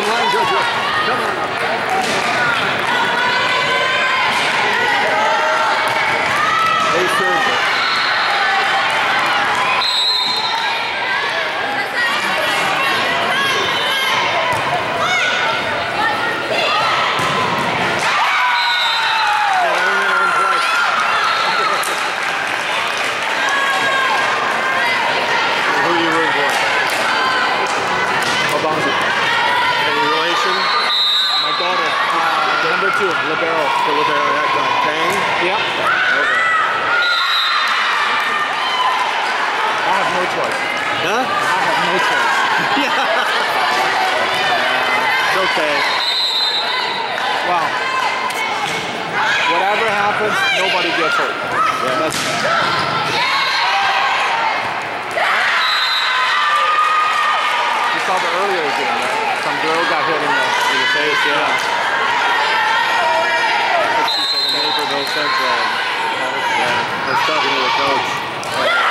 some line, Jojo. Come on up. Hey, sir. Two, libero. The libero that guy. Tang? Yep. Okay. I have no choice. Huh? I have no choice. It's okay. Wow. Whatever happens, nobody gets hurt. Yeah. That's You saw the earlier game, right? Some girl got hit in the, In the face, yeah. she's Central. I was talking to the coach. Uh,